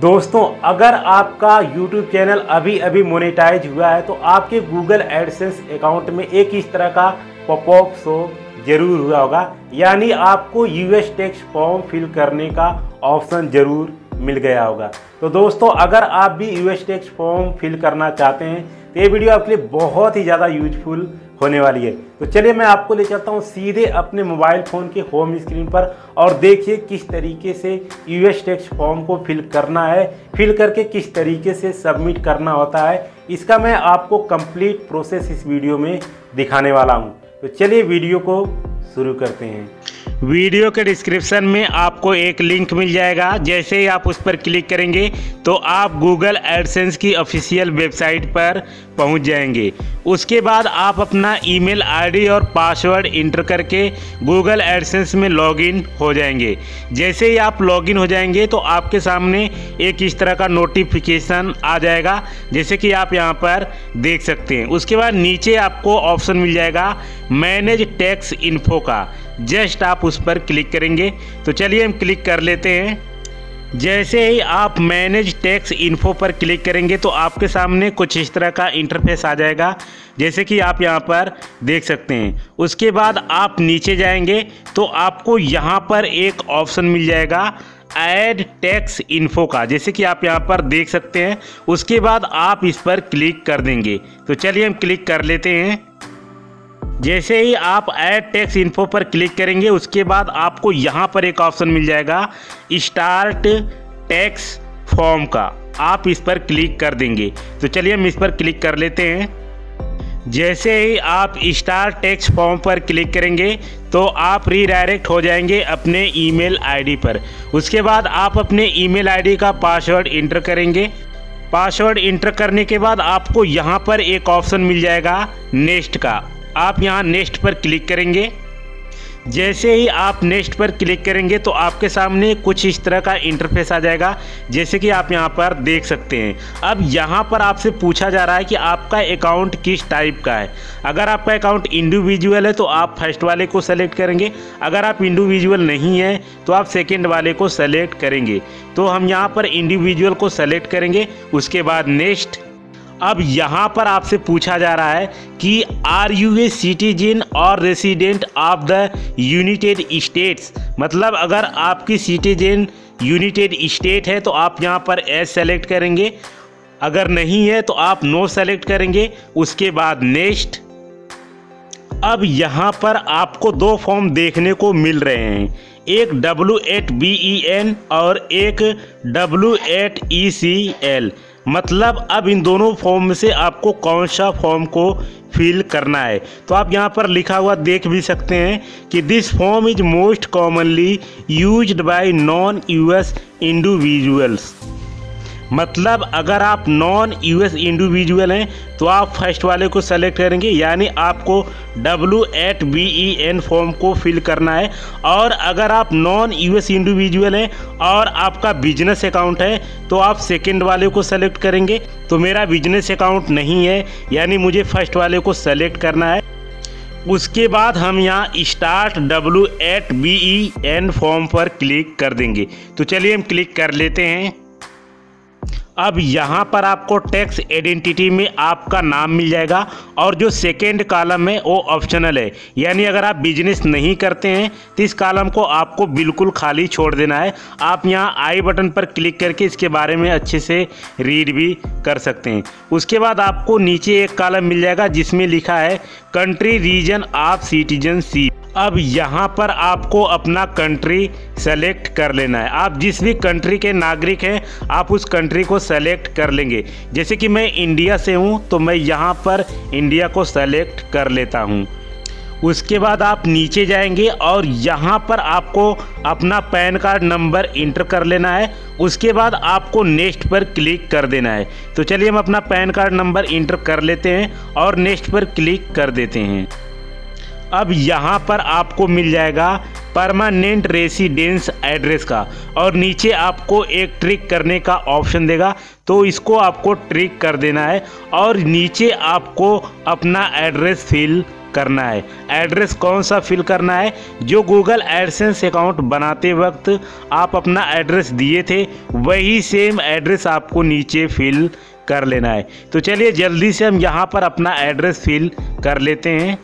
दोस्तों, अगर आपका YouTube चैनल अभी अभी मोनेटाइज हुआ है तो आपके Google AdSense अकाउंट में एक इस तरह का पॉपअप शो ज़रूर हुआ होगा। यानी आपको यूएस टैक्स फॉर्म फिल करने का ऑप्शन ज़रूर मिल गया होगा। तो दोस्तों, अगर आप भी यूएस टैक्स फॉर्म फिल करना चाहते हैं तो ये वीडियो आपके लिए बहुत ही ज़्यादा यूजफुल होने वाली है। तो चलिए मैं आपको ले चलता हूँ सीधे अपने मोबाइल फ़ोन के होम स्क्रीन पर और देखिए किस तरीके से यूएस टैक्स फॉर्म को फिल करना है फिल करके किस तरीके से सबमिट करना होता है, इसका मैं आपको कंप्लीट प्रोसेस इस वीडियो में दिखाने वाला हूँ। तो चलिए वीडियो को शुरू करते हैं। वीडियो के डिस्क्रिप्शन में आपको एक लिंक मिल जाएगा। जैसे ही आप उस पर क्लिक करेंगे तो आप गूगल एडसेंस की ऑफिशियल वेबसाइट पर पहुँच जाएँगे। उसके बाद आप अपना ईमेल आईडी और पासवर्ड इंटर करके गूगल एडसेंस में लॉगिन हो जाएँगे। जैसे ही आप लॉगिन हो जाएँगे तो आपके सामने एक इस तरह का नोटिफिकेशन आ जाएगा, जैसे कि आप यहाँ पर देख सकते हैं। उसके बाद नीचे आपको ऑप्शन मिल जाएगा, मैनेज टैक्स इन्फो का। जस्ट आप उस पर क्लिक करेंगे। तो चलिए हम क्लिक कर लेते हैं। जैसे ही आप मैनेज टैक्स इन्फो पर क्लिक करेंगे तो आपके सामने कुछ इस तरह का इंटरफेस आ जाएगा, जैसे कि आप यहाँ पर देख सकते हैं। उसके बाद आप नीचे जाएँगे तो आपको यहाँ पर एक ऑप्शन मिल जाएगा, ऐड टैक्स इन्फो का, जैसे कि आप यहाँ पर देख सकते हैं। उसके बाद आप इस पर क्लिक कर देंगे। तो चलिए हम क्लिक कर लेते हैं। जैसे ही आप ऐड टैक्स इन्फो पर क्लिक करेंगे, उसके बाद आपको यहाँ पर एक ऑप्शन मिल जाएगा स्टार्ट टैक्स फॉर्म का। आप इस पर क्लिक कर देंगे। तो चलिए हम इस पर क्लिक कर लेते हैं। जैसे ही आप स्टार टैक्स फॉर्म पर क्लिक करेंगे तो आप रीडायरेक्ट हो जाएँगे अपने ईमेल आईडी पर। उसके बाद आप अपने ईमेल आईडी का पासवर्ड इंटर करेंगे। पासवर्ड इंटर करने के बाद आपको यहाँ पर एक ऑप्शन मिल जाएगा नेक्स्ट का। आप यहाँ नेक्स्ट पर क्लिक करेंगे। जैसे ही आप नेक्स्ट पर क्लिक करेंगे तो आपके सामने कुछ इस तरह का इंटरफेस आ जाएगा, जैसे कि आप यहाँ पर देख सकते हैं। अब यहाँ पर आपसे पूछा जा रहा है कि आपका अकाउंट किस टाइप का है। अगर आपका अकाउंट इंडिविजुअल है तो आप फ़र्स्ट वाले को सेलेक्ट करेंगे। अगर आप इंडिविजुअल नहीं है तो आप सेकेंड वाले को सेलेक्ट करेंगे। तो हम यहाँ पर इंडिविजुअल को सेलेक्ट करेंगे, उसके बाद नेक्स्ट अब यहाँ पर आपसे पूछा जा रहा है कि आर यू ए सिटीजन और resident of the United States मतलब अगर आपकी सिटीजन यूनाइटेड स्टेट है तो आप यहाँ पर एस सेलेक्ट करेंगे। अगर नहीं है तो आप नो सेलेक्ट करेंगे। उसके बाद नेक्स्ट अब यहाँ पर आपको दो फॉर्म देखने को मिल रहे हैं। एक W eight B E N और एक W eight E C L मतलब अब इन दोनों फॉर्म में से आपको कौन सा फॉर्म को फिल करना है? तो आप यहाँ पर लिखा हुआ देख भी सकते हैं कि this form is most commonly used by non US individuals मतलब अगर आप नॉन यूएस इंडिविजुअल हैं तो आप फ़र्स्ट वाले को सेलेक्ट करेंगे, यानी आपको W eight B E N form को फिल करना है। और अगर आप नॉन यूएस इंडिविजुअल हैं और आपका बिज़नेस अकाउंट है तो आप सेकेंड वाले को सेलेक्ट करेंगे। तो मेरा बिज़नेस अकाउंट नहीं है, यानी मुझे फ़र्स्ट वाले को सेलेक्ट करना है। उसके बाद हम यहाँ start W eight B E N form पर क्लिक कर देंगे। तो चलिए हम क्लिक कर लेते हैं। अब यहाँ पर आपको टैक्स आइडेंटिटी में आपका नाम मिल जाएगा और जो सेकेंड कॉलम है, वो ऑप्शनल है। यानी अगर आप बिज़नेस नहीं करते हैं तो इस कॉलम को आपको बिल्कुल खाली छोड़ देना है। आप यहाँ आई बटन पर क्लिक करके इसके बारे में अच्छे से रीड भी कर सकते हैं। उसके बाद आपको नीचे एक कॉलम मिल जाएगा, जिसमें लिखा है कंट्री रीजन ऑफ़ सिटीजनशिप अब यहाँ पर आपको अपना कंट्री सेलेक्ट कर लेना है। आप जिस भी कंट्री के नागरिक हैं, आप उस कंट्री को सेलेक्ट कर लेंगे। जैसे कि मैं इंडिया से हूँ तो मैं यहाँ पर इंडिया को सेलेक्ट कर लेता हूँ। उसके बाद आप नीचे जाएँगे और यहाँ पर आपको अपना पैन कार्ड नंबर इंटर कर लेना है। उसके बाद आपको नेक्स्ट पर क्लिक कर देना है। तो चलिए हम अपना पैन कार्ड नंबर इंटर कर लेते हैं और नेक्स्ट पर क्लिक कर देते हैं। अब यहाँ पर आपको मिल जाएगा परमानेंट रेसिडेंस एड्रेस का। और नीचे आपको एक ट्रिक करने का ऑप्शन देगा तो इसको आपको ट्रिक कर देना है और नीचे आपको अपना एड्रेस फिल करना है। एड्रेस कौन सा फिल करना है? जो गूगल एडसेंस अकाउंट बनाते वक्त आप अपना एड्रेस दिए थे, वही सेम एड्रेस आपको नीचे फिल कर लेना है। तो चलिए जल्दी से हम यहाँ पर अपना एड्रेस फिल कर लेते हैं।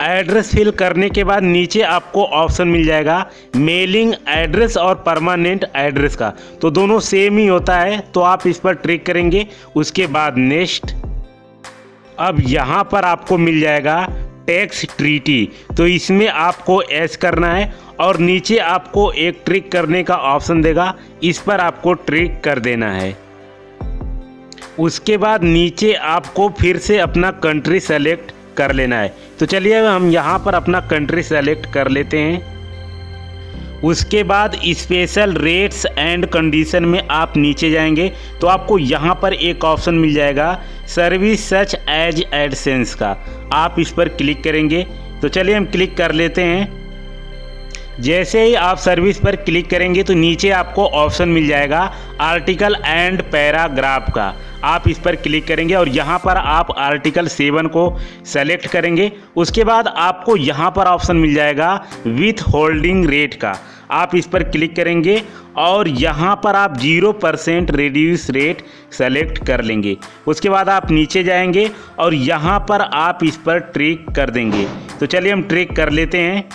एड्रेस फिल करने के बाद नीचे आपको ऑप्शन मिल जाएगा मेलिंग एड्रेस और परमानेंट एड्रेस का। तो दोनों सेम ही होता है तो आप इस पर ट्रिक करेंगे। उसके बाद नेक्स्ट। अब यहाँ पर आपको मिल जाएगा टैक्स ट्रीटी। तो इसमें आपको एस करना है और नीचे आपको एक ट्रिक करने का ऑप्शन देगा। इस पर आपको ट्रिक कर देना है। उसके बाद नीचे आपको फिर से अपना कंट्री सेलेक्ट कर लेना है। तो चलिए हम यहाँ पर अपना कंट्री सेलेक्ट कर लेते हैं। उसके बाद स्पेशल रेट्स एंड कंडीशन में आप नीचे जाएँगे। तो आपको यहाँ पर एक ऑप्शन मिल जाएगा सर्विस सच एज एडसेंस का। आप इस पर क्लिक करेंगे। तो चलिए हम क्लिक कर लेते हैं। जैसे ही आप सर्विस पर क्लिक करेंगे तो नीचे आपको ऑप्शन मिल जाएगा आर्टिकल एंड पैराग्राफ का। आप इस पर क्लिक करेंगे और यहाँ पर आप आर्टिकल सेवन को सेलेक्ट करेंगे। उसके बाद आपको यहाँ पर ऑप्शन मिल जाएगा विथ होल्डिंग रेट का। आप इस पर क्लिक करेंगे और यहाँ पर आप zero percent reduce rate select कर लेंगे। उसके बाद आप नीचे जाएँगे और यहाँ पर आप इस पर ट्रिक कर देंगे। तो चलिए हम ट्रिक कर लेते हैं।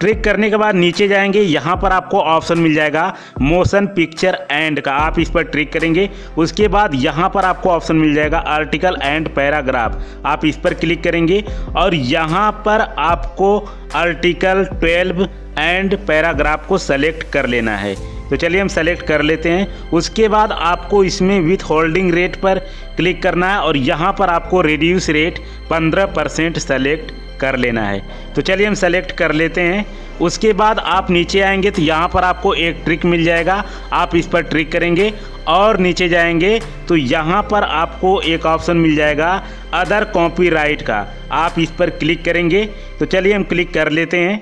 ट्रिक करने के बाद नीचे जाएँगे, यहाँ पर आपको ऑप्शन मिल जाएगा मोशन पिक्चर एंड का। आप इस पर ट्रिक करेंगे, उसके बाद यहाँ पर आपको ऑप्शन मिल जाएगा आर्टिकल एंड पैराग्राफ आप इस पर क्लिक करेंगे और यहाँ पर आपको आर्टिकल 12 एंड पैराग्राफ को सेलेक्ट कर लेना है। तो चलिए हम सेलेक्ट कर लेते हैं। उसके बाद आपको इसमें विथ होल्डिंग रेट पर क्लिक करना है और यहाँ पर आपको रिड्यूस रेट 15 परसेंट सेलेक्ट कर लेना है। तो चलिए हम सेलेक्ट कर लेते हैं। उसके बाद आप नीचे आएँगे तो यहाँ पर आपको एक ट्रिक मिल जाएगा। आप इस पर ट्रिक करेंगे और नीचे जाएँगे तो यहाँ पर आपको एक ऑप्शन मिल जाएगा अदर कॉपीराइट का। आप इस पर क्लिक करेंगे। तो चलिए हम क्लिक कर लेते हैं।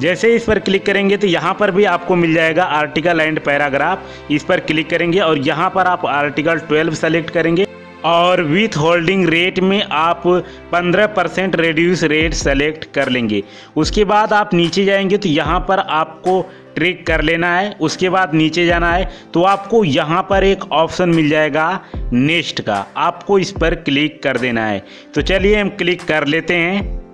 जैसे इस पर क्लिक करेंगे तो यहाँ पर भी आपको मिल जाएगा आर्टिकल एंड पैराग्राफ इस पर क्लिक करेंगे और यहाँ पर आप आर्टिकल 12 सेलेक्ट करेंगे। और विथ होल्डिंग रेट में आप 15 परसेंट रेड्यूस रेट सेलेक्ट कर लेंगे। उसके बाद आप नीचे जाएँगे तो यहाँ पर आपको ट्रिक कर लेना है। उसके बाद नीचे जाना है तो आपको यहाँ पर एक ऑप्शन मिल जाएगा नेक्स्ट का। आपको इस पर क्लिक कर देना है। तो चलिए हम क्लिक कर लेते हैं।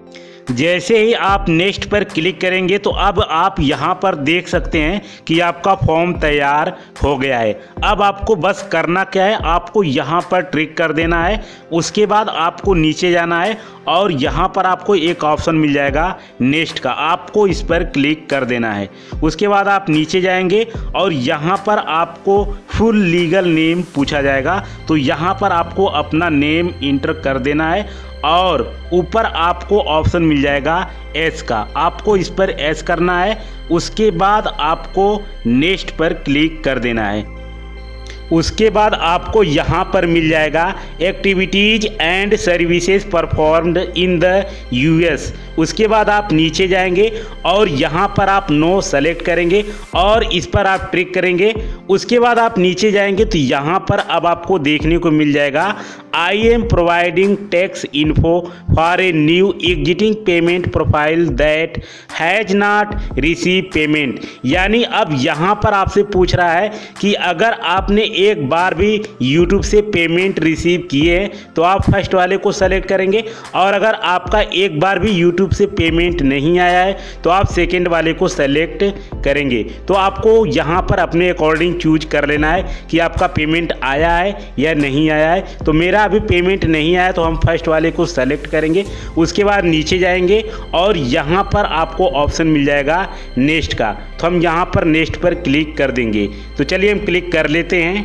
जैसे ही आप नेक्स्ट पर क्लिक करेंगे तो अब आप यहाँ पर देख सकते हैं कि आपका फॉर्म तैयार हो गया है। अब आपको बस करना क्या है? आपको यहाँ पर ट्रिक कर देना है। उसके बाद आपको नीचे जाना है और यहाँ पर आपको एक ऑप्शन मिल जाएगा नेक्स्ट का। आपको इस पर क्लिक कर देना है। उसके बाद आप नीचे जाएँगे और यहाँ पर आपको फुल लीगल नेम पूछा जाएगा। तो यहाँ पर आपको अपना नेम इंटर कर देना है और ऊपर आपको ऑप्शन मिल जाएगा एस का। आपको इस पर एस करना है, उसके बाद आपको नेक्स्ट पर क्लिक कर देना है। उसके बाद आपको यहाँ पर मिल जाएगा activities and services performed in the US. उसके बाद आप नीचे जाएँगे और यहाँ पर आप नो सेलेक्ट करेंगे और इस पर आप ट्रिक करेंगे। उसके बाद आप नीचे जाएँगे तो यहाँ पर अब आपको देखने को मिल जाएगा I am providing tax info for a new existing payment profile that has not receive payment यानी अब यहाँ पर आपसे पूछ रहा है कि अगर आपने एक बार भी यूट्यूब से पेमेंट रिसीव किए हैं तो आप फ़र्स्ट वाले को सेलेक्ट करेंगे। और अगर आपका एक बार भी यूट्यूब से पेमेंट नहीं आया है तो आप सेकेंड वाले को सेलेक्ट करेंगे। तो आपको यहाँ पर अपने अकॉर्डिंग चूज़ कर लेना है कि आपका पेमेंट आया है या नहीं आया है। तो मेरा अभी पेमेंट नहीं आया तो हम फ़र्स्ट वाले को सेलेक्ट करेंगे, उसके बाद नीचे जाएँगे और यहाँ पर आपको ऑप्शन मिल जाएगा नेक्स्ट का। तो हम यहाँ पर नेक्स्ट पर क्लिक कर देंगे। तो चलिए हम क्लिक कर लेते हैं।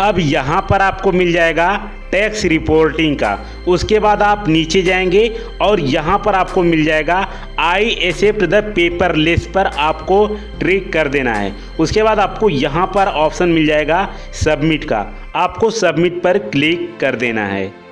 अब यहाँ पर आपको मिल जाएगा टैक्स रिपोर्टिंग का। उसके बाद आप नीचे जाएँगे और यहाँ पर आपको मिल जाएगा I accept the paperless पर आपको ट्रिक कर देना है। उसके बाद आपको यहाँ पर ऑप्शन मिल जाएगा सबमिट का। आपको सबमिट पर क्लिक कर देना है।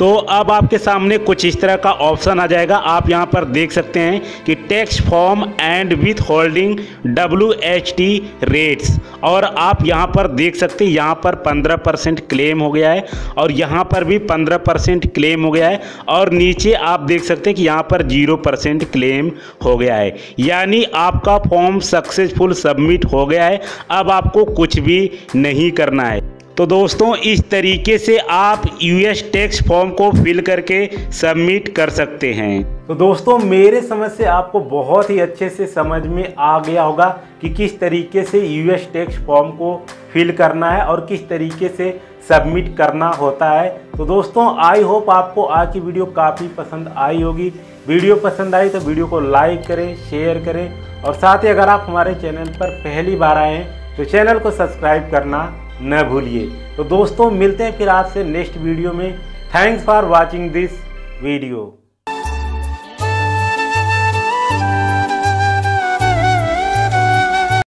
तो अब आपके सामने कुछ इस तरह का ऑप्शन आ जाएगा। आप यहाँ पर देख सकते हैं कि tax form and withholding W H T rates और आप यहाँ पर देख सकते हैं, यहाँ पर 15 परसेंट क्लेम हो गया है और यहाँ पर भी 15 परसेंट क्लेम हो गया है और नीचे आप देख सकते हैं कि यहाँ पर ज़ीरो परसेंट क्लेम हो गया है। यानी आपका फॉर्म सक्सेसफुल सबमिट हो गया है। अब आपको कुछ भी नहीं करना है। तो दोस्तों, इस तरीके से आप यूएस टैक्स फॉर्म को फिल करके सबमिट कर सकते हैं। तो दोस्तों, मेरे समझ से आपको बहुत ही अच्छे से समझ में आ गया होगा कि किस तरीके से यूएस टैक्स फॉर्म को फिल करना है और किस तरीके से सबमिट करना होता है। तो दोस्तों आई होप आपको आज की वीडियो काफ़ी पसंद आई होगी। वीडियो पसंद आई तो वीडियो को लाइक करें शेयर करें और साथ ही अगर आप हमारे चैनल पर पहली बार आए हैं तो चैनल को सब्सक्राइब करना न भूलिए। तो दोस्तों, मिलते हैं फिर आपसे नेक्स्ट वीडियो में। Thanks for watching this video